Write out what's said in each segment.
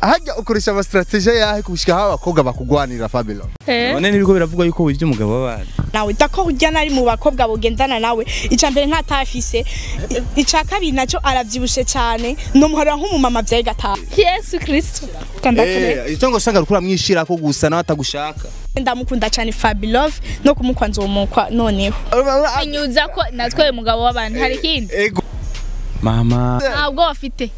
hajya ukoresha ama strategie yahe kushika aho abakobwa bakugwanira Fabilo. None ni bwo biravugwa yuko wivye umugabo w'abandi nawe dako urya nari mu bakobwa bugendana nawe. Ica mbere ntatafise I- ica kabiri naco aravyibushe cyane nomuhorera nk'umumama vyaye gatanu yesu kristo. Kandakure eh icyo ngo usanga rukura mwishira ko gusa nawe atagushaka. Ndamukunda cyane Fabilove no kumukwa nzomukwa noneho. Inyuza ko natwaye umugabo w'abantu hari ikindi? Ego. Mama. Ntabwo bafite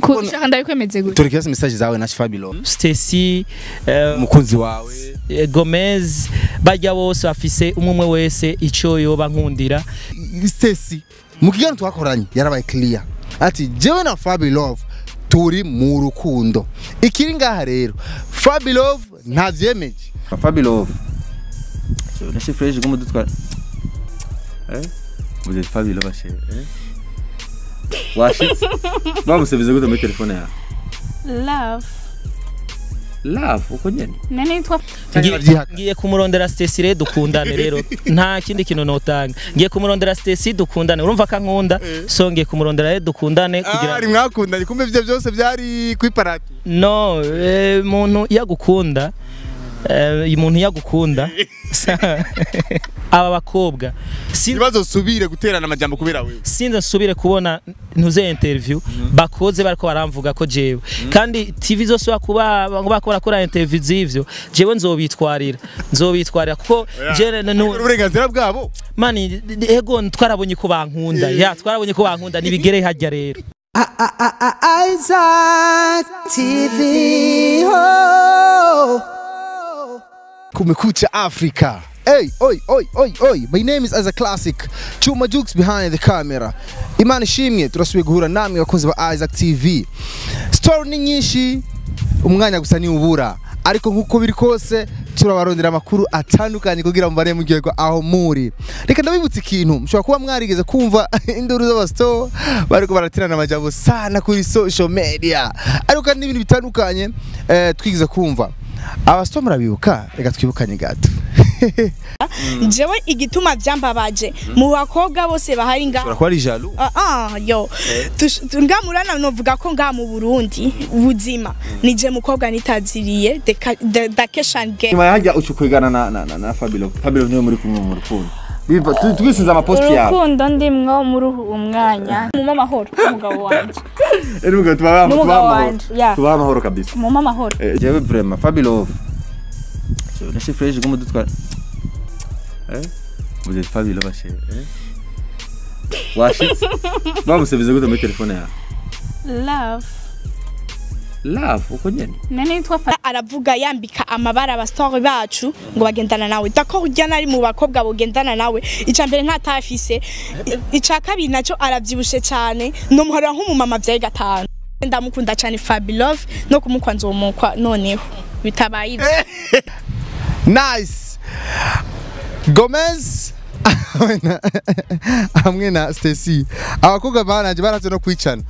kushaka ndabikwemeze gute? Turi kiasi message zawe na Fabilo Stacy eh, umukunzi wawe. Eh, Gomez bajya bose bafise umwe umwe wese ico yoba nkundira. Stacy. Mu kiganiro twakoranye yarabaye clear. Ati jewe na Fabilove turi mu rukundo. Ikiri ngaha rero Fabilove ntavyemeje. Fabilove na chef fresh como dutwara eh? Êtes Fabilove chez eh? Washitse bamusebize gute muri telefone yawe love. Love uko nyene nene nitwa Ngiye- kumurondera Stacy re dukundane rero. Nta kindi kintu notanga. Ngiye kumurondera Stacy dukundane. Urumva ko ankunda so ngiye kumurondera rero dukundane kugira ari mwakundanye kumbe ivyo byose byari kwiparati. No eh, muntu yagukunda eh, umuntu yagukunda aba bakobwa. Si ibibazo subire guterana amajambo kubera wewe. Sinze nsubire kubona ntuze interview. Bakoze bariko baramvuga ko jewe. Kandi TV zose bakuba bako barakora interview z'ivyo jewe nzobitwarira. Nzobitwarira kuko uburenganzira bwabo. Mani ego twarabonye ko bankunda. Ya twarabonye ko bankunda. Nibigere hajya rero. Isaac TV. Oh. Kumekucha Afrika. Hey, oi, oi, oi, oi. My name is As a Classic. Chuma Jukes behind the camera. Imani shimye turasubiye guhura namwe bakunzi ba Isaac TV. Story ni nyinshi, umwanya gusa ni ubura. Ariko nkuko biri kose turabarondera amakuru atandukanye kugira mubare mugirwa aho muri. Reka ndabibutsa ikintu, mushobora kuba mwarigeze kumva induru z'abasto bariko baratirana amajambo sana kuri social media. Ariko kandi n'ibintu bitandukanye eh, twigize kumva. Abasto murabibuka? Reka twibukanye gato. jewe igituma vyambabaje mu bakobwa bose bahari nga Ushobora kuba ari jaloux. Ah, ah, yo. Tu- ngamurana novuga ko nga mu Burundi ubuzima. Nije mukobwa nitaziriye Keshan game nyuma yajya ucukwigana na na na, na Fabilove Fabilove ni we muri kumwe mu rukundo. Twisize amapost yawe. urukundo ndimwo muri uwo mwanya. Muma amahoro umugabo wanje. Eri mugabo tubaha N'umugabo tubaha amahoro wanje, yeah. tubaha amahoro kabisa. Muma amahoro Eh, jewe vraiment Fabilove na chef fresh como dutwara eh? Vous êtes Fabilove chez eh? Washitse bamusebize gute muri telefone yawe. Love. Love uko nyene? Nene nitwa aravuga yambika amabara abastori bacu ngo bagendana nawe. Dako urya nari mu bakobwa bugendana nawe. Ica mbere ntatafise. I- ica kabiri naco aravyibushe cyane nomuhorera nk'umumama vyaye gatanu. Ndamukunda cyane Fabilove no kumukwa nzomukwa noneho. Bitabaye Nice. Gomez hamwe na- Stacy. Abakobwa baranje baranze no kwicana.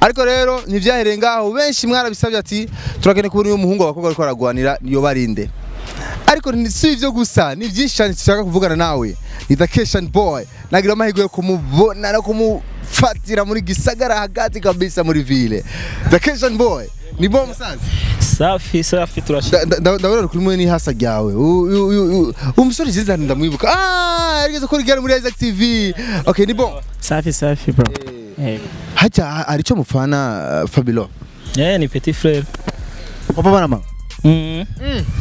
Ariko rero ntivyahereye ngaho benshi mwarabisabye ati turakeneye kubona uyu muhungu abakobwa bariko baragwanira niyo barinde. Ariko si ivyo gusa ni byinshi cyane dushaka kuvugana nawe. Ni the Keshan boy. Nagira amahirwe yo kumubona no kumufatira muri gisagara hagati kabisa muri ville. The Keshan boy. Ni bo musanze safi safi turashaka Da- da- ndabona kuri mwe n'ihasa ryawe umusore jizana ndamwibuka ah yarigeze ko rigera muri Isaac TV okay ni bon safi safi bro. Eh. Hajya hari icyo mupfana uh, Fabilo? Eh ni petit frère. Papa bana mama? Mm.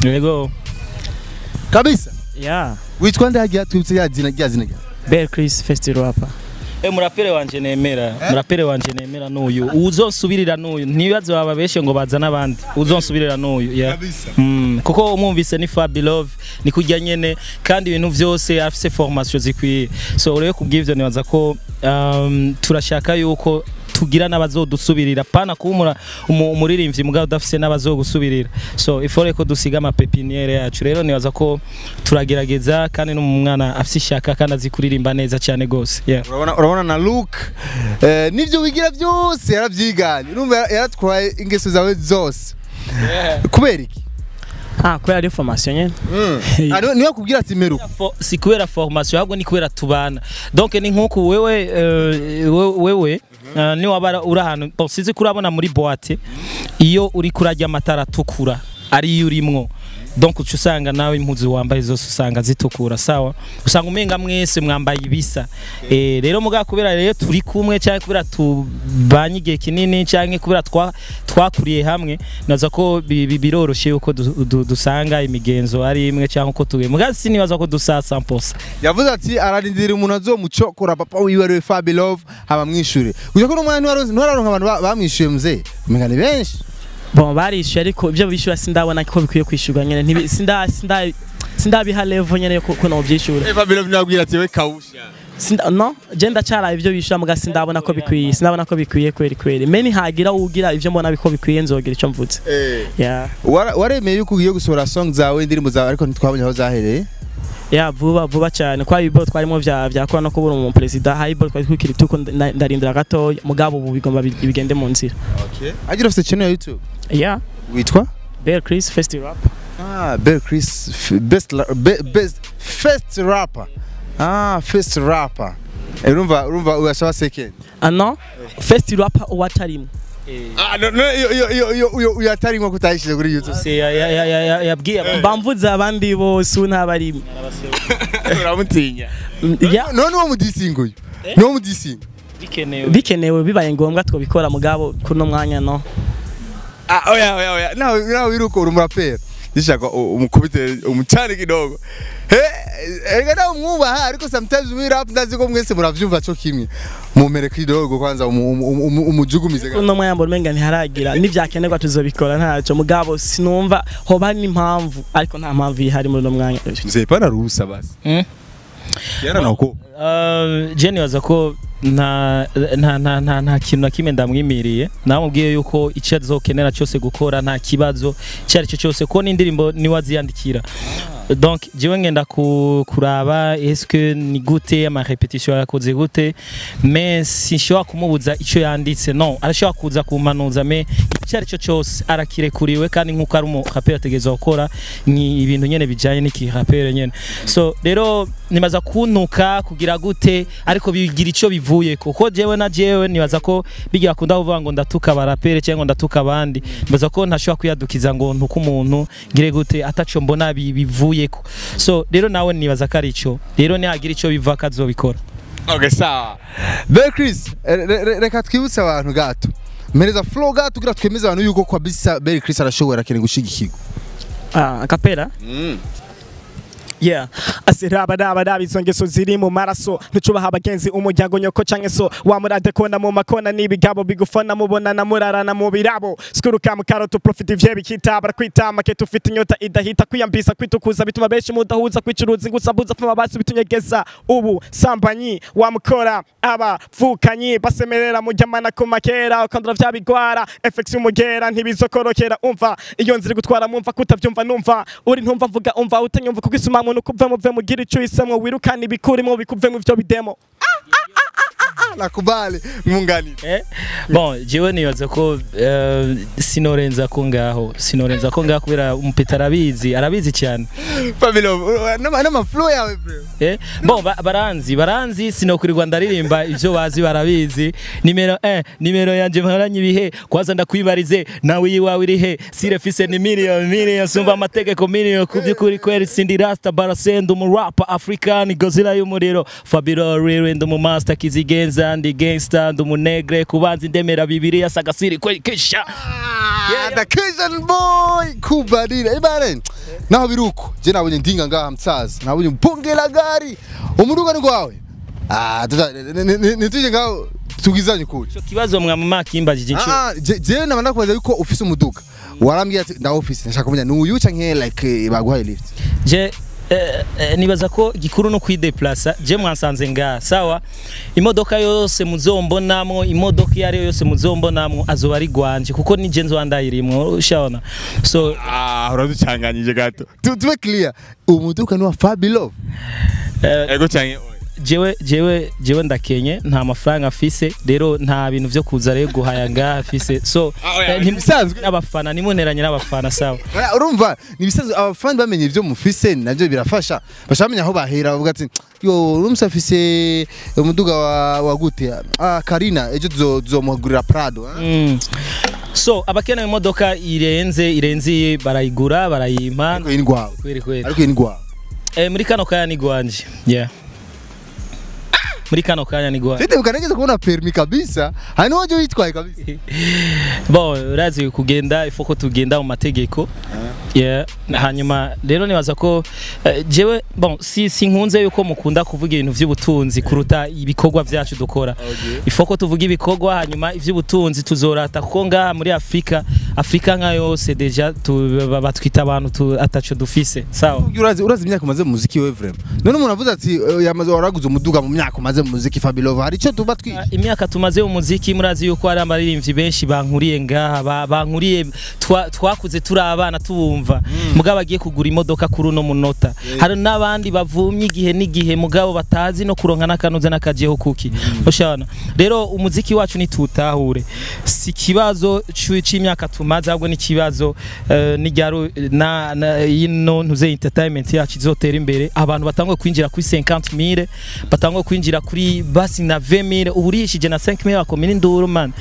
Yego kabisa. Yeah. Witwa nde hajya twibutse ya zina rya zina ryawe Bear Chris Festival hapa. Eh murapere wanje nemera. Murapere wanje nemera n'uyu. Uzonsubirira n'uyu. Ntibaze baba beshe ngo bazana abandi uzonsubirira n'uyu mm, kuko umwumvise ni Fabilove ni kujya nyene kandi ibintu vyose afise formation zikwiye. So rero kubw'ivyo nibaza ko um, turashaka yuko tugira n'abazodusubirira. Pana kuba umuririmbyi mugabo udafise n'abazogusubirira. So ifore ko dusiga amapepiniere yacu. Rero nibaza ko turagerageza kandi n'umwana afise ishaka kandi azi kuririmba neza cyane yeah. urabona na Luke. Eh, nivyo wigira byose yaravyiganye. Urumva yara- yaratwaye ingeso zawe zose. Kubera iki? Ah kubera ari formation nyene. Ah, niwe- ni we akubwira ati meruka Fo- si kubera formation ahubwo ni kubera tubana. Donc ni nk'uku wewe we- wewe eh, ni waba uri ahantu. Bon, sizi kurabona muri boîte iyo uri kurajya amatara atukura. Ariyo urimwo. Donc uca usanga nawe impuzu wambaye zose usanga zitukura sawa? Usanga umenga mwese mwambaye ibisa. Eh, rero muga kubera rero turi kumwe cyangwa kubera tubanye igihe kinini cyangwa kubera twa- twakuriye hamwe naza ko bi- bi- biroroshye yuko du- du- dusanga imigenzo ari imwe cyangwa uko tuwe muga sinibaza ko dusa 100% yavuze ati ararindira umuntu azomucokora papa wiwe ari we Fabi Love haba mwishure uje ko n'umwana ntiwararonka abantu ba- bamwishuye muzee. Umenga ni benshi. Bon barishyuye ariko ibyo bishyura sindabona ko bikwiye kwishyurwa sinda sindabiha level nyene ko ko novyishura Fabi Love nabwira ati we kawusha. Sinda, no je ndacara ibyo bishyura muga sindabona ko bikwiye sindabona ko bikwiye kweri kweri. Meni hagira ugira ivyo mbona biko bikwiye nzogira ico mvuze yeah Wara- waremeye yuko ugiye gusohora song zawe indirimbo zawe ariko ntitwabonye aho zahereye? Ya vuba vuba cyane. Kwa ibyo twarimo vya vya kora no kubura umu president hayibo twari twikiri tuko nda- ndarindira gatoya. Mugabo ubu bigomba bi- bigende mu nzira. Agira ufite channel ya YouTube. Yeah witwa Bear Chris Festival Ah, Bear Chris, best, best, first rapper. Ah, first rapper. Eh, Urumva, urumva urashaba second. ano Festival uwatarimo Ah, no, no, yo, yo, yo, yo, nko kutayishije kuri YouTube. Se ya- ya- ya- ya- ya- yabwiye abantu bamvuze abandi bose ntabarimo Uramutinya. ya None uwo mudisinga uyu. Ni uwo mudisinga. bikenewe bikenewe bibaye ngombwa twabikora mugabo kuno mwanya no Ah, oya, oya, oya. Nawe nawe wiruko uri umuraperi. Ndishaka u- umukubite umucane kidogo. He, ega nawe umwubaha ariko sometimes muri rap ndazi ko mwese muravyumva cyo kimwe. Mumere kidogo kwanza umu- umu- umu- umujugumize kuno mwanya mbona umenga ntiharagira nivyakenerwa tuzobikora ntacyo mugabo sinumva hoba hari n'impamvu ariko nta mpamvu ihari muri uno mwanya Mzee pana ruhusa basi. Mm. Yana nako. Uh, je nibaza ko nta nta kintu na kimwe ndamwimiriye. Namubwiye yuko icyo azokenera cyose gukora nta kibazo icyo ari cyo cyose ko n'indirimbo ni we aziyandikira. Donc jewe ngenda ku, kuraba eske ni gute? Ama repetition yakoze gute? Mais sinshobora kumubuza icyo yanditse. No arashobora kuza kumanuza me icyo ari cyo cyose arakirekuriwe kandi nk'uko ari umuraperi ategereza gukora ni ibintu nyene bijanye n'ikiraperi nyene. So rero nibaza kuntuka kugira gute ariko bigira icyo bivuye. Kuko jewe na jewe nibaza ko bigira akunda kuvuga ngo ndatuka abaraperi cyangwa ngo ndatuka abandi. Nibaza ko ntashobora kuyadukiza ngo ntuke umuntu ngire gute ataco mbona bi- bivuyeko so rero nawe nibaza ko ari ico. Rero nihagira ico biva kazobikora Okay, sawa. Bear Chris, re- re- reka twibutse abantu gato. Mereza flow gato kugira twemeze abantu yuko kwa bisa Bear Chris arashobora kene gushigikirwa. ah akapera Yeah, asiraba daba daba izo ngeso ziri mu maraso. Ntucubaha abagenzi umuryango nyoko canke so wamurade kona mu makona n'ibigabo bigufana mubonana murarana mu birabo. Skuruka mu karoto profit ivye bikitabara kwitama ke tufite inyota idahita kwiyambisa kwitukuza bituma benshi mudahuza kwicuruza ingusabuza fuma basi bitunyegeza ubu sambanyi wamukora abavukanyi basemerera mujyamana ku makera ukandura vya bigwara infection umugera ntibizokorokera umva. Iyo nziri gutwara mumva kutavyumva numva. Uri ntumva mvuga umva utanyumva kuko isuma muntu kuva mu mu gira ico isemwo wirukana ibikurimo bikuve mu ivyo bidemo. Nakubali. Munganira. Eh? Bon, jewe nibaza ko eh, sinorenza ko ngaho sinorenza ko ngaho kubera umpita arabizi. Arabizi cyane. Ma flow yawe bro. Eh? Bon, ba, baranzi. Baranzi sinokurirwa ndaririmba ivyo bazi barabizi. Nimero eh, nimero yanje mparanye ibihe? Kwaza ndakwibarize nawe iwawe iri he sire fise ni million million. Sumva amategeko million. Kubyukuri kweri sindi rasta barasenda mu rap african gozilla y'umuriro. Fabiro rero ndi mu master kizigenza ndi gangsta ndi munegre kubanza indemera bibiri yasagasiri kweli kisha Yeah, the Cajun boy kubarira. Ibare. Naho biruko. Je nabonye ndinga ngaha mtsaza. Nabonye mpongela gari. Umuruga ni gwawe. Ah, nituje ngaho tugizanye kuri. cyo kibazo mwa mama kimbajije inshuro Ah, je je nabanda kubaza yuko ufise umuduga. Warambwiye ati nda office nashaka kumenya nuyu canke like eh, baguhaye lift. je nibaza ko gikuru no kwideplasa je mwansanze nga sawa imodoka yose muzombonamwo imodoka iyo ariyo yose muzombonamwo azoba ari gwanje kuko ni je nzoba ndayirimwo ushabona so Ah, uraducanganyije gato. Tu tube clear. Umuduga ni wa Fabi Love. eh, ego canke jewe jewe jewe ndakenye nta mafaranga afise rero nta bintu vyo kuza rero guhaya ngaha afise. So eh, ntimu- ibisanzwe. n'abafana nimunteranye n'abafana sawa. Oya, urumva ni ibisanzwe abafani bamenye ibyo mufise na byo birafasha. Bashaka bamenya aho bahera bavuga ati yo urumva afise umuduga wa, wa gute? Ah, Karina ejo tuzo- tuzomuhagurira Prado ah? Mm. so abakeneye imodoka irenze irenze iyi barayigura barayimpa. Ariko kweri ariko iyi ni gwawe eh, muri kano kanya ni gwanje yeah. Muri kano kanya ni gwanje Sete ukanegeza kubona permi kabisa. Hani waje witwaye kabisa. Bon urazi kugenda ifo ko tugenda mu mategeko yeah. Hanyuma rero nibaza ko eh, jewe bon si sinkunze yuko mukunda kuvuga ibintu vy'ubutunzi kuruta ibikorwa vyacu dukora. Ifo ko tuvuga ibikorwa hanyuma ivy'ubutunzi tuzorata kuko ngaha muri Afrika Afrika nka yose deja batwita abantu tu- ataco dufise. Sawa? Urazi imyaka umaze mu muziki we vrem none umuntu avuze ati eh, yamaze waraguze umuduga mu myaka umaze mu muziki Fabilova hari icyo tuba twi imyaka tumaze mu muziki murazi yuko hari abaririmbyi benshi bankuriye ngaha ba- bankuriye twa- twakuze turi abana tubumva mugabo bagiye kugura imodoka kuri uno munota. Hari n'abandi bavumye igihe n'igihe mugabo batazi no kuronka n'akanuze n'akajeho kuki. Ushana rero umuziki wacu nitutahure. Si ikibazo c'imyaka tumaze ahubwo ni ikibazo eh, n'iryaro na yino ntuze entertainment yacu izotera imbere. Abantu batangwe kwinjira kuri 50000 batangwe kwinjira kuri basi na 20000 uburishije na 5000 bakomera induru man.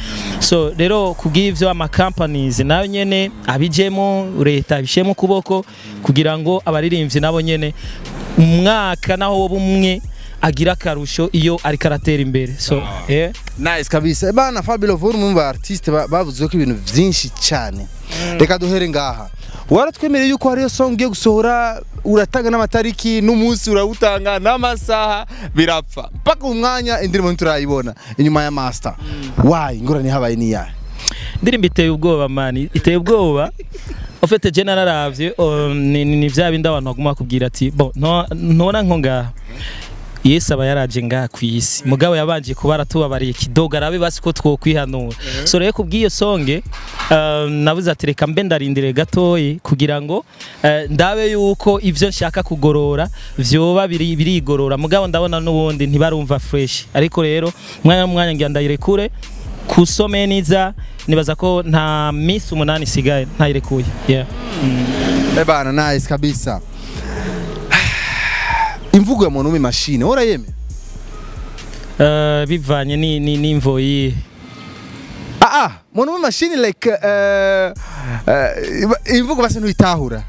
So rero kubw'ivyo ama companies na yo nyene abijemo leta ibishemo kuboko kugira ngo abaririmbyi nabo nyene umwaka naho woba umwe agira akarusho iyo ariko aratera imbere. So eh? Nice kabisa. Bana Fabilova uri mu ba artiste ba- bavuze ko ibintu byinshi cyane. Reka duhere ngaha. Waratwemereye yuko hariyo song ugiye gusohora uratanga n'amatariki n'umunsi urawutanga n'amasaha birapfa. Mpaka umwanya indirimbo nturayibona inyuma ya master. Why? Ingorane habaye ni yahe? Indirimbo iteye ubwoba mani iteye ubwoba. Ufite je nararavye ni, vya bindi abantu baguma bakubwira ati bo nto- ntona nko ngaha yesu aba yaraje ngaha ku isi. Mugabo yabanje kuba aratubabariye kidogo arabe basi ko twokwihanura. So rero kubw'iyo songe um, nabuze ati reka mbe ndarindire gatoyi kugira ngo eh, ndabe yuko ivyo nshaka kugorora biri- birigorora. Mugabo ndabona n'ubundi ntibarumva fresh. Ariko rero umwanya n'umwanya ngira ndayirekure. Kusome neza nibaza ko nta minsi umunani isigaye ntayirekuye yeah. mm. bana nice kabisa. Imvugo ya muntu w'imashini urayeme uh, bivanye ni- ni- n'imvo yihe ah ah muntu mashine like uh, uh, imvugo basi ntuyitahura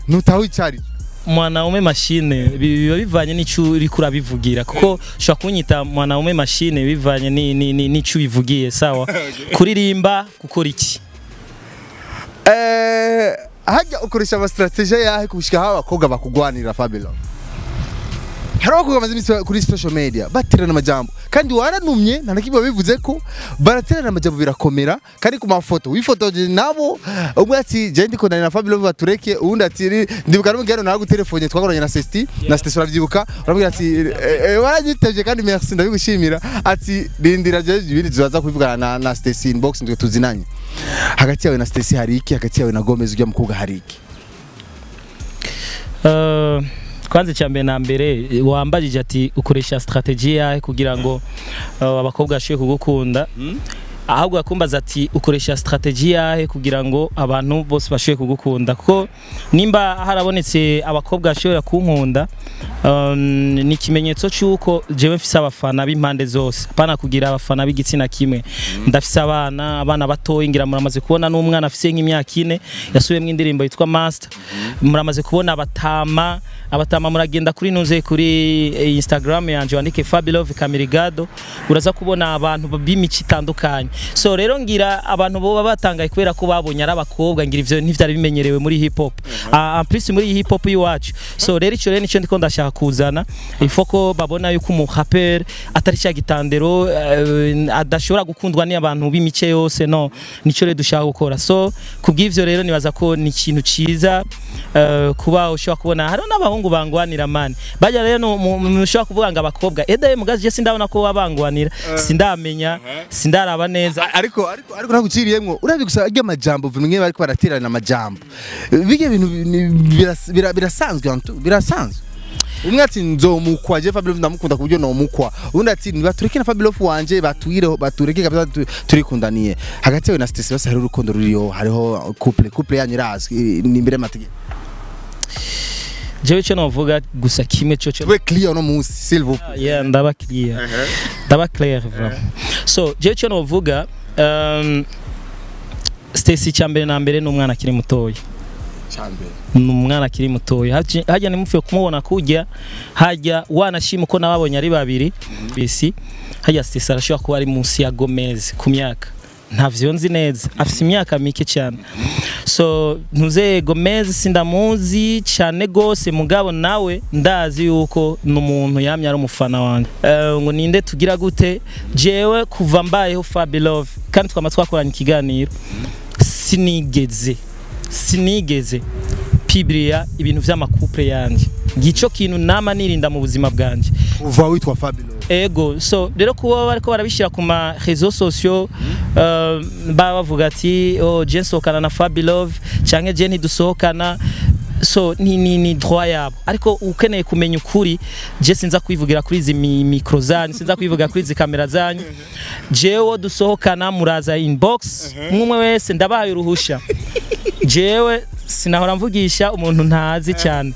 icyari mwanaume mashine bi- biba bivanye n'ico uriko urabivugira kuko ushobora kunyita mwanaume mashine bivanye ni- ni- ni- n'ico ubivugiye sawa? Kuririmba gukora iki? Eh, hajya ukoresha amastrategie yahe kubishika aho abakobwa bakugwanira Fabilo? Hari abakobwa bamaze iminsi kuri social media baterana amajambo kandi waranumye nta na kimwe bivuze ko baraterana amajambo birakomera kandi ku mafoto wifotoje nabo umwe ati je ndiko na Fabilo batureke uwundi ati "Ri- ndibuka n'umugero nawe gutelefone twakoranye na Sesti na Sesti urabyibuka urambwira ati "Eh, eh, waranyitevye kandi merci ndabigushimira ati rindira je ibindi tuzaza kuvugana na, na Sesti inbox ndwe tuzinanye hagati yawe na Sesti hari iki hagati yawe na Gomez ujya mukobwa hari iki Uh, kwanza icya mbere na mbere wambajije ati ukoresha strategie yahe kugira ngo uh, abakobwa bashobore kugukunda. Ahubwo yakumbaza ati ukoresha strategie yahe kugira ngo abantu bose bashobore kugukunda? Kuko nimba harabonetse abakobwa bashobora kunkunda um, ni ikimenyetso cy'uko jewe mfise abafana b'impande zose. Apana kugira abafana b'igitsina kimwe. Ndafise abana abana batoya ngira muramaze kubona n'umwana afise nk'imyaka ine yasubiyemo indirimbo yitwa master. Muramaze kubona abatama abatama muragenda kuri nuze kuri eh, instagram yanje wandike fabilove kamirigado uraza kubona abantu b'imico itandukanye. So rero ngira abantu boba batangaye kubera ko babonye ari abakobwa ngira ivyo ntivyari bimenyerewe muri hip hop. Ah, en plus muri hip hop y'iwacu so rero ico rero nico ndiko ndashaka kuzana. Ifo ko babona yuko umu rapper atari cya gitandero eh, adashobora gukundwa n'abantu b'imice yose no nico rero dushaka gukora. So kubw'ivyo rero nibaza ko ni ikintu ciza eh, kuba ushobora kubona hariho n'abahungu bangwanira mani bajya rero mushobora kuvuga ngo abakobwa eda mugazi je sindabona ko babangwanira sindamenya sindaraba neza ariko ariko ariko naguciriyemwo urabi gusa ajya majambo vimwe bariko baraterana amajambo bige bintu birasanzwe birasanzwe. Umwe ati nzomukwa je Fabio ndamukunda kubyo no mukwa. Undi ati nibatureke na Fabio wanje batwire batureke kabisa tu- turikundaniye. Hagati yawe na Stacy bose hari urukundo ruriyo hariho couple couple yanyu irazwi ni imbere y'amategeko jewe icyo novuga gusa kimwe cyo cyo we clear uno munsi s'il vous plaît. Yeah, ndaba clear. Ndaba clear vraiment. So jewe icyo novuga um, Stacy cyambere na mbere n'umwana akiri mutoya. Ni umwana akiri mutoya. Hajya nimupfuye kumubona kujya hajya wanashima uko nababonye ari babiri bisi hajya Stacy arashobora kuba ari munsi ya Gomez ku myaka. Ntavyo nzi neza. Afite imyaka mike cyane. So ntuze Gomez sindamuzi cyane gose mugabo nawe ndazi yuko ni umuntu yamye ari umufana wanjye. Eh, ngo ninde tugira gute? Jewe kuva mbayeho Fabilove kandi twama twakoranye ikiganiro. Sinigeze. Sinigeze. Pibiriya ibintu vy'amakupure yanje gico kintu nama nirinda mu buzima bwanje uva witwa Fabio ego. So rero kuba bariko barabishyira ku ma réseaux sociaux uh, baba bavuga ati oh je nsohokana na Fabilove canke je ntidusohokana so ni ni ni droit yabo. Ariko ukeneye kumenya ukuri je sinza kwivugira kuri izi mi- micro zanyu sinza kwivugira kuri izi kamera zanyu. Jewe dusohokana muraza inbox umwe wese ndabahaye uruhusha. Jewe sinahora mvugisha umuntu ntazi cyane.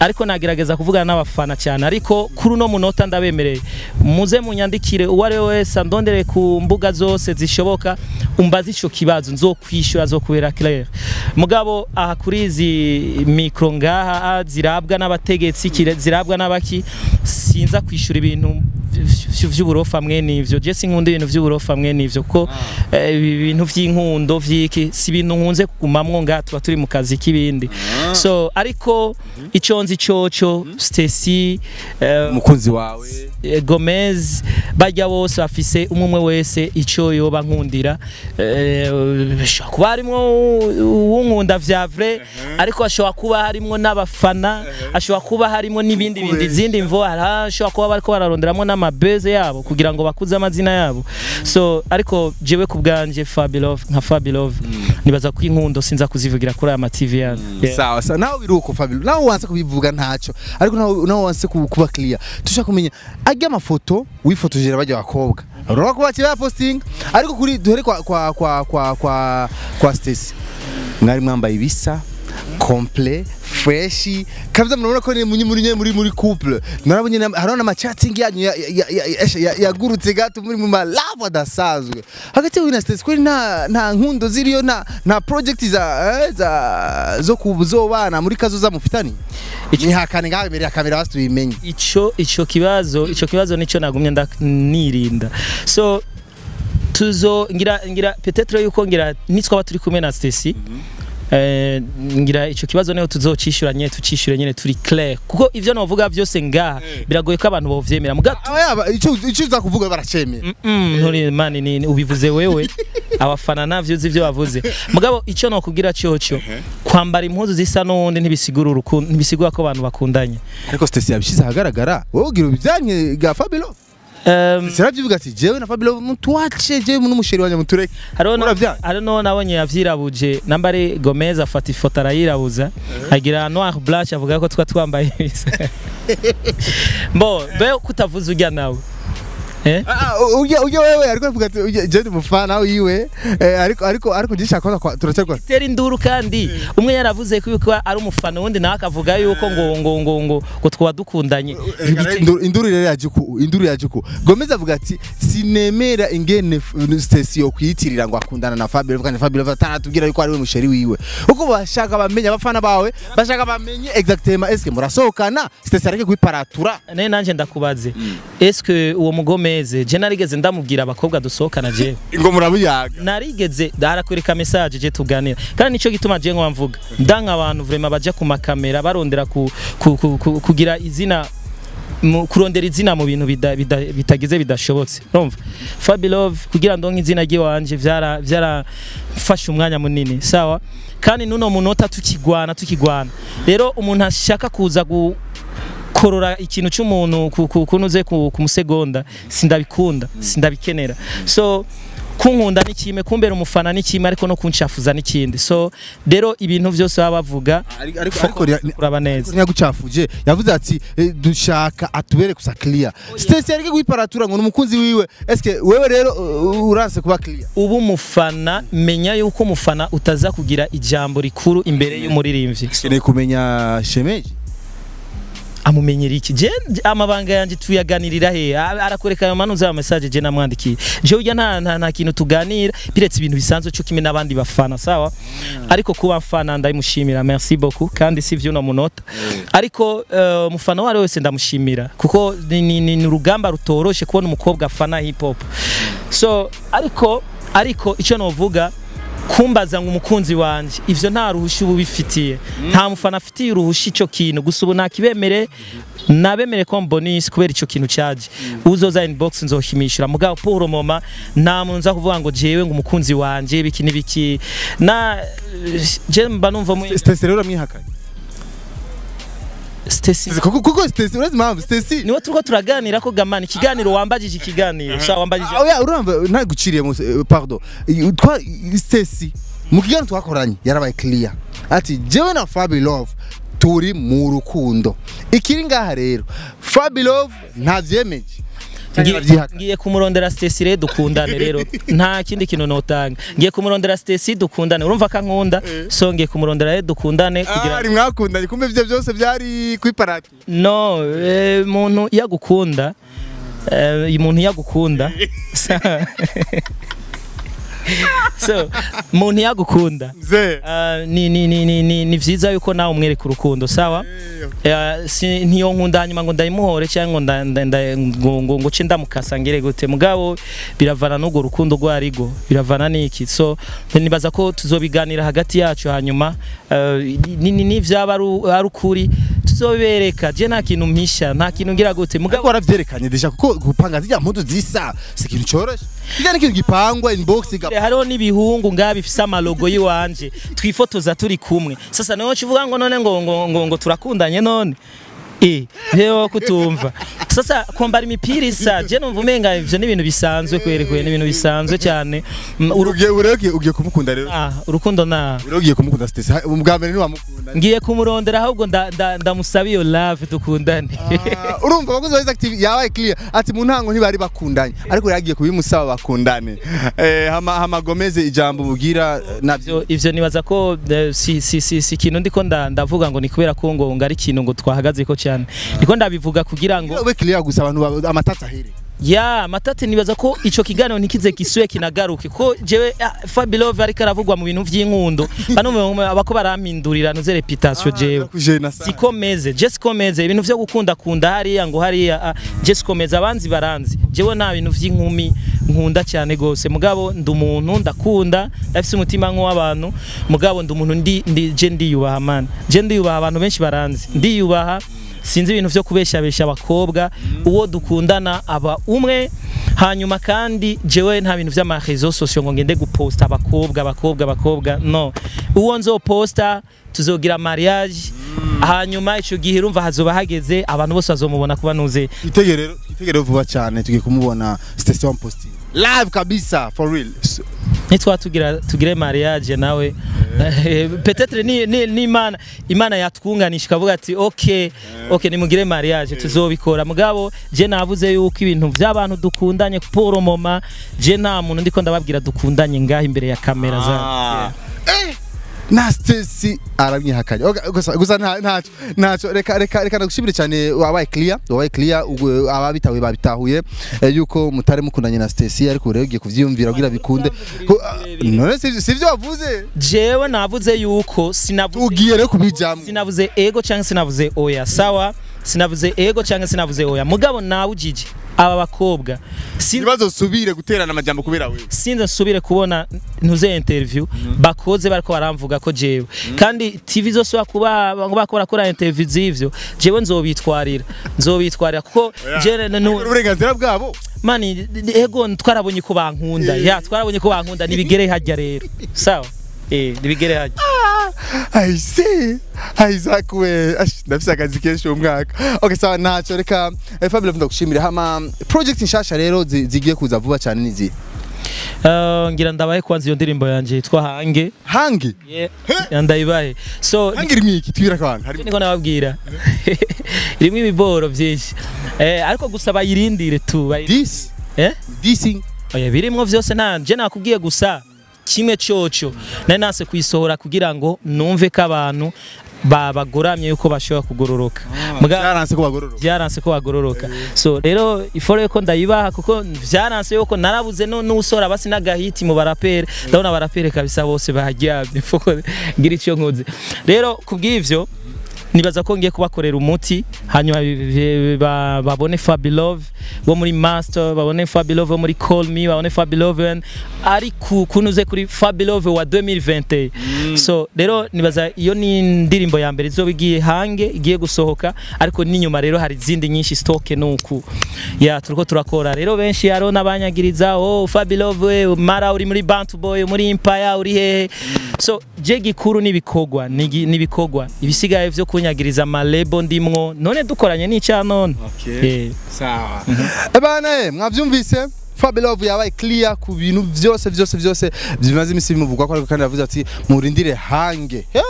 Ariko nagerageza kuvugana n'abafana cyane. Ariko kuri uno munota ndabemereye. Muze munyandikire uwo ari we wese andondere ku mbuga zose zishoboka umbaze ico kibazo nzokwishyura zokubera clair mugabo aha kuri izi mikro ngaha ah, zirabwa n'abategetsi zirabwa n'abaki sinza kwishura ibintu vy- vy'uburofa mwe nivyo je sinkunda ibintu vy'uburofa mwe nivyo kuko eh, ibi bintu vy'inkundo vy'iki si ibintu nkunze kugumamwo ngaha tuba turi mu kazi k'ibindi. So ariko ico nzi coco Stacy eh, umukunzi wawe. eh, Gomez bajya bose bafise umwe umwe wese ico yoba nkundira. Eh, bishobora kuba harimwo uwunkunda vya vrai ariko ashobora kuba harimwo n'abafana ashobora kuba harimwo n'ibindi bindi. Izindi mvo ashobora kuba bariko bararonderamwo n'amabeze yabo kugira ngo bakuze amazina yabo. So ariko jewe ku bwanje Fabilove nka Fabilove nibaza ko inkundo sinza kuzivugira kuri aya ma TV yanyu Yeah. sawa sawa. Nawe biruko Fabio. Nawe wanse kubivuga ntacyo. Ariko nawe nawe wanse kuba clear. Tusha kumenya ajya amafoto wifotoje bajya bakobwa. Urora kuba kiba posting ariko kuri duhere kwa kwa kwa kwa kwa, kwa Stacy. Mwari mwambaye ibisa komple freshi. Kabisa mnabona ko ni muri muri muri muri couple. Narabonye na- hariho n'amachatting yanyu ya- ya- ya- ya- ya- yagurutse gato muri mu malava adasanzwe hagati yawe na Stacy kweli nta nkundo ziriyo nta za zo kuzobana muri kazoza mufitani? Ihakane ngawe imbere ya kamera basi tubimenye ico kibazo ico kibazo nico nagumye nda nirinda. So tuzo ngira ngira peut-être yuko ngira nitwaba turi kumwe na Stacy Eh, ngira ico kibazo ni ho tuzocishura nyene tucishura nyene turi clair kuko ivyo novuga vyose ngaha biragoye ko abantu bovyemera. Ico ico uza kuvuga baracemera. Mm, nturi mani ni ubivuze wewe. Abafana navyo uzi ivyo bavuze. Mugabo ico nokubwira coco kwambara impuzu zisa n'uwundi ntibisigura urukundo ntibisigura ko abantu bakundanye. Ariko Stacy yabishize ahagaragara. Wowe ugira ibyanke ga Fabio? Um, Sinabivuga ati jewe na Fabio mutwace jewe n'umusheri wanje mutureke hariho hariho nabonye yavyirabuje. Namba ari Gomez afata ifoto arayirabuza. Agira noir blanche avuga ko twa twambaye bisa bo be kutavuza ujya nawe. eh ujya ujya wewe ariko avuga ati ujya je ndi mufana wiwe eh, ariko ariko ariko gishaka ko turacyakora tera induru kandi umwe yaravuze ko ari umufana uwundi nawe akavuga yuko ngo ngo ngo ngo ngo twaba dukundanye. Induru- rero yaje ku induru yaje ku Gomez avuga ati sinemera ingene yo kwiyitirira ngo akundana na Fabio kandi Fabio ataratubwira yuko ari we musheri wiwe. Uko bashaka bamenye abafana bawe bashaka bamenye exactement que murasohokana? Stacy areke kwiparatura naye nanje ndakubaze eske uwo mugomeze je narigeze ndamubwira abakobwa dusohokana jewe ngo muramuyaga. Narigeze arakwereka message je tuganira. Kandi nico gituma je nko mvuga. Ndanka abantu vraiment baja ku makamera barondera ku, ku, ku, ku, kugira izina kurondera izina mu bintu bitagize bidashobotse. Urumva Fabilove kugira ndonke izina ry'iwanje vyara vyarafashe umwanya munini. Sawa? Kandi nuno munota tukigwana tukigwana. Rero umuntu ashaka kuza korora ikintu cy'umuntu ku- ku- kunuze ku musegonda sindabikunda sindabikenera so kunkunda ni kimwe kumbera umufana ni kimwe ariko no kunshafuza n'ikindi so rero ibintu byose baba bavuga ariko ariko kuraba neza. ntiyagucafuje yavuze ati eh, dushaka atubere gusa clear. Stacy yareke guhiparatura ngo ni umukunzi wiwe. Eske wewe rero uranse kuba clear. Uba umufana menya yuko umufana utaza kugira ijambo rikuru imbere y'umuririmbyi. Keneye kumenya shemeji? Amumenyera iki amabanga yanjye tuyaganirira he? Arakwereka ayo manuza ya message je namwandikiye. Je urya nta, nta, nta kintu tuganira? Biretse ibintu bisanzwe cyo kimwe n'abandi bafana sawa? Ariko kuba mfana ndayimushimira. Merci beaucoup. Kandi si vyo no munota ariko eh, umufana wari wese ndamushimira. Kuko ni, ni, ni urugamba rutoroshe kubona umukobwa afana hip hop. So ariko ariko icyo novuga kumbaza ngo umukunzi wanje ivyo nta ruhushya uba ubifitiye. Nta mufana afitiye uruhushya ico kintu. Gusa ubu nakibemere nabemere ko mbonisi kubera ico kintu caje. Uzoza inbox nzohimishura mugabo pour moma nta muntu nza kuvuga ngo jewe ngo umukunzi wanje biki n'ibiki na je mba numva mu rero uramwihakanye Stacy. Kuko kuko Stacy urazi impamvu Stacy ni we turiko turaganira ko gamani ikiganiro wambajije ikiganiro. Sawa wambajije. Oya urumva ntaguciriye mu eh, pardon. Twa Stacy mu kiganiro twakoranye yarabaye clear. Ati jewe na Fabi Love turi mu rukundo. Ikiri ngaha rero Fabi Love ntavyemeje Ngiye- kumurondera rero dukundane rero. Nta kindi kintu notanga. Ngiye kumurondera Stacy dukundane. Urumva ko ankunda? So ngiye kumurondera dukundane kugira ari mwakundanye. Kumbe ivyo byose byari kwiparati no eh, muntu yagukunda eh, umuntu yagukunda so muntu yagukunda. Ah, ni ni ni ni ni ni vyiza yuko nawe umwereka urukundo sawa? Si ntiyo nkunda hanyuma ngo ndayimuhore cyangwa ngo nda- nda- nda- ngo ngo ngo ce ndamukasa ngire gute? Mugabo biravana n'urwo rukundo rwarigo biravana n'iki? So nibaza ko tuzobiganira hagati yacu hanyuma ni ni ni vyaba ari ari ukuri tuzobereka. Je nta kintu mpisha nta kintu ngira gute. Mugabo waravyerekanye deja kuko gupanga zirya mpudu zisa. Si ikintu coroshe kirya ni ikintu gipangwa inbox iga hariho n'ibihungu ngaha bifise amalogo y'iwanje. Twifotoza turi kumwe. Sasa ni ho kivuga ngo none ngo ngo ngo, ngo turakundanye none? Eh rero kutumva. Sasa kwambara imipira isa. Je numva umenga ivyo ni ibintu bisanzwe kwerekwe ni ibintu bisanzwe cyane. Mm, uru- ugiye ugiye ugiye kumukunda rero. Ah, urukundo na rero ugiye kumukunda Ha- ubwa mbere ni wamukunda ngiye kumurondera ahubwo nda- nda- ndamusaba iyo love dukundane. Ah, urumva abakozi ba Isaac TV yabaye clear. Ati mu ntango ntibari bakundanye ariko yagiye kubimusaba bakundane. Eh hama Gomez ijambo bugira eh, navyo ivyo nibaza ko eh, si si si si kintu ndiko nda- ndavuga ngo ni kubera ko ngo ngari ikintu ngo twahagaze ko cyane. Ndiko ndabivuga kugira ngo ube clear gusa abantu ba- amatata ahere ya matate nibaza ko ico kiganiro ntikize gisuye kinagaruke. Ko jewe ah, Fabilove ariko aravugwa mu bintu vy'inkundo. Bano abako barampindurira nuze reputation jewe. kujena sana siko meze je siko meze ibintu vyo gukunda kunda hariya ngo hariya ah, je siko meze abanzi baranzi. Jewe nta bintu vy'inkumi nkunda cyane gose mugabo ndi umuntu ndakunda. Ndafise umutima nk'uw'abantu mugabo ndi umuntu ndi je ndiyubaha man. Je ndiyubaha abantu benshi baranzi. Ndiyubaha sinzi ibintu vyo kubeshabesha abakobwa. Uwo dukundana aba umwe. Hanyuma kandi jewe nta bintu vy'amarezo sosio ngo ngende guposta abakobwa abakobwa abakobwa. No. Uwo nzoposta tuzogira mariage. Hanyuma icyo gihe urumva hazoba hageze abantu bose bazomubona kuba nuze. Itegerero itegerero vuba cyane tugiye kumubona station on posting live kabisa for real ntitwatugira tugire mariage nawe. Peut-être ni, ni, imana imana yatwunganisha ikavuga ati okay okay nimugire mariage tuzobikora. Mugabo je navuze yuko ibintu vy'abantu dukundanye pour moma je nta muntu ndiko ndababwira dukundanye ngaha imbere ya kamera za eh. Na Stacy aramwihakanye. Okay, gusa gusa nta ntacyo ntacyo reka reka reka nagushimire cyane wabaye clear wabaye clear ababitahuye babitahuye eh, yuko mutari mukundanye na Stacy ariko rero ugiye kuvyiyumvira kugira bikunde. Ah, none si sivyo wavuze? Jewe navuze yuko sinavuze ugiye rero kubijamwo. sinavuze ego cyangwa sinavuze oya. Sawa? Sinavuze ego cyangwa sinavuze oya. Mugabo nawe ujije. Aba bakobwa ibibazo subire guterana amajambo kubera wewe. sinze nsubire kubona ntuze interview. Bakoze bariko baramvuga ko jewe. Kandi TV zose bakuba bako barakora interview z'ivyo. Jewe nzobitwarira. Nzobitwarira kuko je nu- uburenganzira bwabo. Mani ego twarabonye ko bankunda. Ya twarabonye ko bankunda. Nibigere hajya rero. Sawa? Eh nibigere hajya aise Isaac we ash, ndafise akazi kenshi uwo mwaka okay sawa ntacyo reka eh, Fabio ndagushimire hama project nshasha rero zi- zigiye kuza vuba cyane nizi Uh, ngira ndabahe kwanza iyo ndirimbo yanje yitwa hange. Hange? Yeah. ndayibahe so hange irimo iki tubwira akabanga harimo niko nababwira. Irimo ibiboro byinshi. Eh, ariko gusa bayirindire tu bayi- this eh? this oya birimwo vyose nta je nakubwiye gusa. Kimwe coco nari nase kuyisohora kugira ngo numve ko abantu ba- bagoramye yuko bashobora kugororoka. Muga- byaranse ko bagororoka. Bagororoka. So rero ifore ko ndayibaha kuko byaranse yuko narabuze no n'usora basi n'agahiti mu barapere ndabona abarapere kabisa bose baharyamye ngira icyo nkuze rero kubw'ivyo nibaza ko ngiye kubakorera umuti hanyuma babone Fabilove bo muri Master babone Fabilove wo muri Call Me babone Fabilove ari ku kunuze kuri Fabilove wa 2020 so rero nibaza iyo ni indirimbo ya mbere izoba igiye hange igiye gusohoka ariko n'inyuma rero hari izindi nyinshi stock nuku. Ya turiko turakora. Rero benshi hariho n'abanyagiriza oh Fabilove we, mara uri muri Bantu Boy muri Empire uri hehe. So je gikuru n'ibikorwa nigi- n'ibikorwa ibisigaye vyo kunyagiriza amalebo ndimwo. None dukoranye n'icya none. Eh. sawa. Ebana mwabyumvise Fabelove yabaye clear ku bintu byose byose byose bimaze imisi bimuvugwa ko ariko kandi yavuze ati murindire hange. He?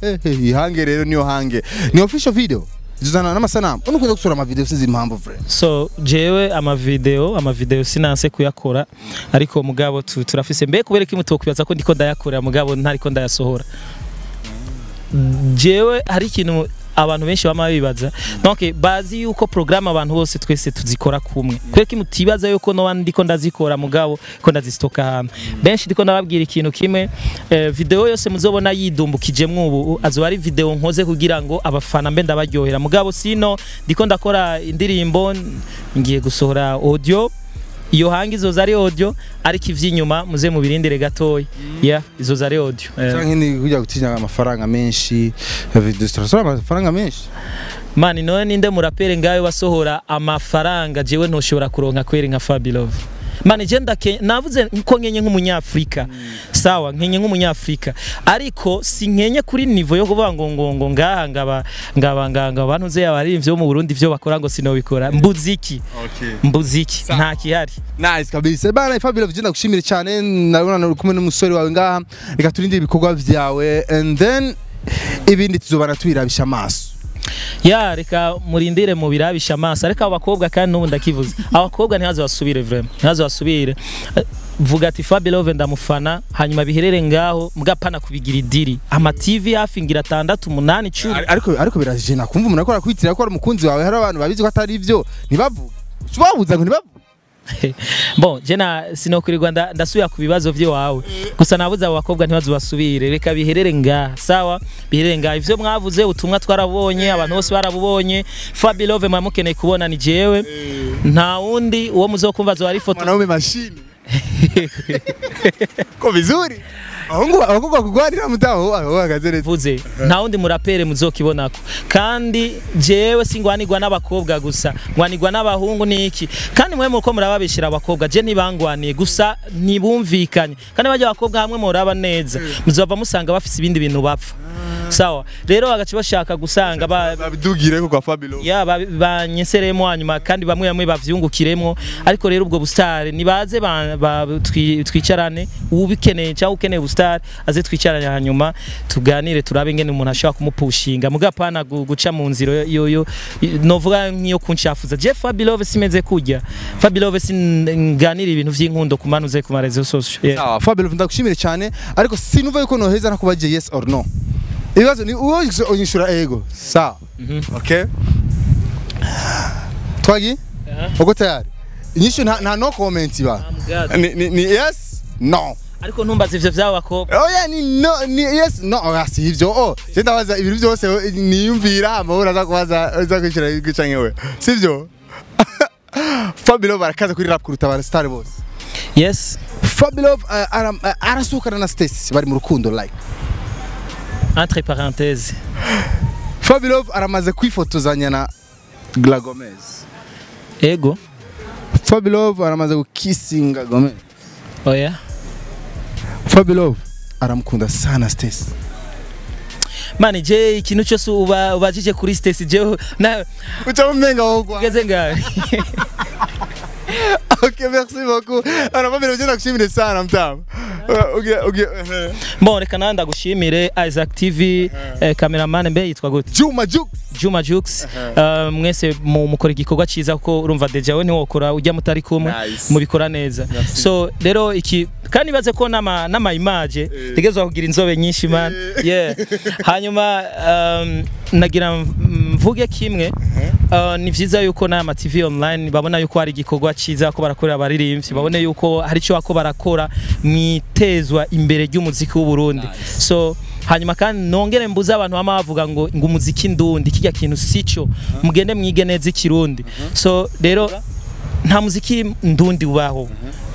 He? He he, hange rero niyo hange. Ni official video? Zuzana n'amasanamu. Unukunda gusura amavideo sinzi impamvu vre so jewe amavideo amavideo sinanse kuyakora. Ariko mugabo tu- turafise. Mbe kubera ko imutokwibaza ko ndiko ndayakorera mugabo ntariko ndayasohora jewe hari ikintu abantu benshi bama bibaza. Donc bazi yuko programme abantu bose twese tuzikora kumwe. Kubera ko mutibaza yuko no ndiko ndazikora mugabo ko ndazistoka ahantu benshi ndiko ndababwira ikintu kimwe eh, video yose muzobona yidumbukijemwo ubu azoba ari video nkoze kugira ngo abafana mbe ndabaryohera. Mugabo sino ndiko ndakora indirimbo ngiye gusohora audio. Iyo hangi izoza ari audio ariko ivy'inyuma muze mubirindire gatoya yeah izoza ari audio. Eh. canke ni kujya gutinya amafaranga menshi turasora amafaranga menshi? Mani none ninde murapere ngawe wasohora amafaranga jewe ntushobora kuronka kweri nka Fabilove mani je ndake navuze ko nkenye nk'umunyafrika. Sawa nkenye nk'umunyafrika. Ariko si nkenye kuri nivo yo kuvuga ngo ngo ngo ngaha ngaba ngaba ngaba abantu ze abarimvye bo mu Burundi vyo bakora ngo sinobikora. Mbuziki mbuziki nta kihari. Nice kabisa. Bana Fabilove je ndagushimire cyane. Nabona uri kumwe n'umusore wawe ngaha. Reka turindire ibikorwa vyawe. And then ibindi tuzobana tubirabisha amaso. Ya reka murindire mu birabisha amaso. Ariko abo bakobwa kandi n'ubu ndakivuze. Abakobwa ntihaze basubire vraiment. Ntihaze basubire Eh, vuga ati Fabilove ndamufana. Hanyuma biherere ngaho mugapana kubigira idiri. Ama TV hafi ngira atandatu umunani icumi Ar- ariko ariko birajena kumva umuntu akora kwitira ko ari umukunzi wawe. Hari abantu babizi ko atari ivyo ntibavuge. Ubabuza ngo ntibavuge. bon je na sinokwirirwa nda- ndasubira ku bibazo by'iwawe gusa nabuze abo bakobwa ntibaze basubire reka biherere ngaha sawa? Biherere ngaha ivyo mwavuze ubutumwa twarabonye abantu bose barabubonye. Fabilove mwamukeneye kubona ni jewe. Nta wundi uwo muzokumva azoba ari foto mwanaume mashini. Ko vizuri? Ahungu abakobwa kugwanira mutaho aho akazeretse vuze nta wundi murapere muzokibonako kandi jewe singwanirwa n'abakobwa gusa. Ngwanirwa n'abahungu niki kandi mwe muko murababishira abakobwa je ntibangwaniye? Gusa ntibumvikanye. Kandi bajya abakobwa hamwe muraba neza. Muzova musanga bafise ibindi bintu bapfa. Sawa. Rero bagaca bashaka gusanga ba, babidugire kwa Fabilo ya ba- banyeseremo hanyuma kandi bamwe bamwe bavyungukiremo. Ariko rero ubwo bustare nibaze ba- ba- twi- twicarane ubikeneye cyangwa ukeneye bustare aze twicarane hanyuma tuganire turabe ngene umuntu ashobora kumupushinga mugapana gu- guca mu nzira yo yo novuga nk'iyo kunshafuza je Fabilove simeze kujya Fabilove singanira ibintu vy'inkundo kumanuze ku marezo social yeah. sawa. Fabilo ndagushimire cyane ariko sinuva yuko noheza nakubaje yes or no. Ibibazo ni uwo onyishura ego. Sawa okay twagi? Uko tayari. Inyishu nta no comment ba. Ni, yes no. Ariko ntumbaze ivyo vy'abo bakobwa. Oya ni no ni yes no. Oya si ivyo. Oh je ndabaza ibintu byose niyumvira amahoro aza kubaza aza kwishura kwicanke we sivyo Fabilo barakaza kuri rap kuruta aba star bose yes. Fabilo aram, uh, arasukana na Stacy bari mu rukundo like. Entre parenthèses. Fabilo aramaze kwifotozanya na Gla Gomez. Ego. Fabilo aramaze gukisinga Gomez. Oya Fabilo aramukunda sana Stacy mani je ikintu cyose uba ubajije kuri Stacy je na uca mumenga wogwa ugeze ngahe? ok merci beaucoup. Anapambira ugenda kushimire sana mtamu bon reka nawe ndagushimire Isaac TV eh, cameraman mbe yitwa gute Juma Jux. Juma Jux. Uh, mwese mu mukora igikorwa ciza kuko urumva deja we ntiwokora ujya mutari kumwe mubikora neza. So rero iki kandi baze ko nama nama image tegezwa kugira inzobe nyinshi man. Yeah. Hanyuma um, nagira mv- mvuge kimwe uh, ni vyiza yuko n'aya ma TV online babona yuko hari igikorwa ciza ko barakorera abaririmbyi babone yuko hari icyo bako barakora mwitezwa imbere ry'umuziki w'u Burundi so hanyuma kandi nongere mbuze abantu bama bavuga ngo ngo umuziki ndundi kijya kintu sico mugende mwige neza ikirundi. So rero nta muziki ndundi ubaho.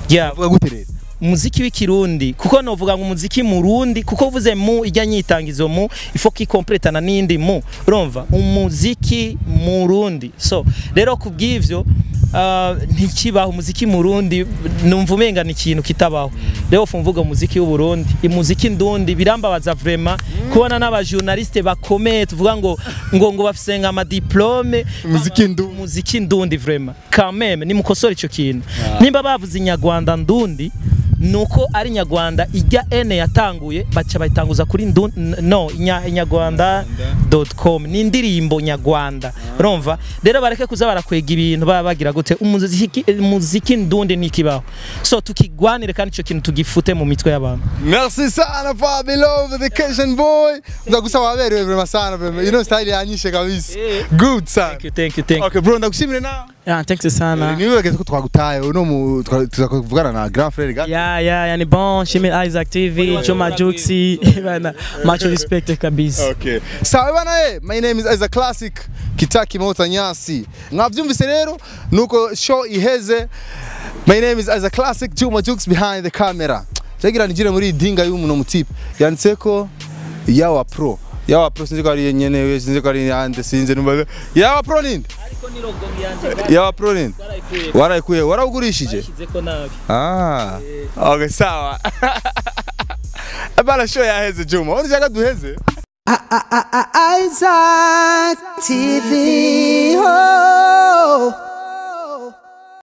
Yeah. Vuga gute rero? Umuziki w'ikirundi. Kuko novuga ngo umuziki murundi kuko uvuze mu ijya nyitangizo mu ifo kikompletana n'indi mu. Urumva? Umuziki murundi so rero kubw'ivyo uh, ntikibaho. Umuziki murundi numva umenga ni ikintu kitabaho. Rero mvuga umuziki w'uburundi umuziki ndundi birambabaza vraiment. Kubona n'abajournaliste bakomeye tuvuga ngo ngo ngo bafise nka amadiplome. Umuziki ndundi. umuziki ndundi quand même nimukosora ico kintu. Nimba bavuze inyarwanda ndundi nuko ari nyarwanda ijya ene yatanguye baca bayitanguza kuri ndu no inya- ni indirimbo nyarwanda urumva? Rero bareke kuza barakwega ibintu baba bagira gute? Umuziki umuziki ndundi nikibaho so tukigwanire kandi ico kintu tugifute mu mitwe y'abantu. Merci sana Fabi Love the Cajun boy. Ndagusa waberewe vraiment sana vraiment you know style yanyishe kabisa. Good sana thank you thank you thank you. Okay bro ndagushimire nawe Yeah, thanks sana. niwe wewe kesho twagutaye uno tuzakuvugana na grand Frere gani? Yeah, yeah, yani bon, Shimi Isaac TV, Choma Juxi, bana, much respect kabisa. Okay. Sawa bana eh, my name is Isaac Classic Kitaki Mota Nyasi. Mwavyumvise rero nuko show iheze. My name is Isaac Classic Choma Jux behind the camera. Tegira nijire muri dinga y'umuntu mutipe. Yanseko yawa pro. Yawa pro sinzi ko ari nyene sinzi ko ari ande, sinzi numva. Yawa pro ninde? Wara ninde? Warayikuye warawugurishije? Ah. Okay sawa. Bana show yaheze Juma. Wani shaka duheze? Isaac TV. Oh.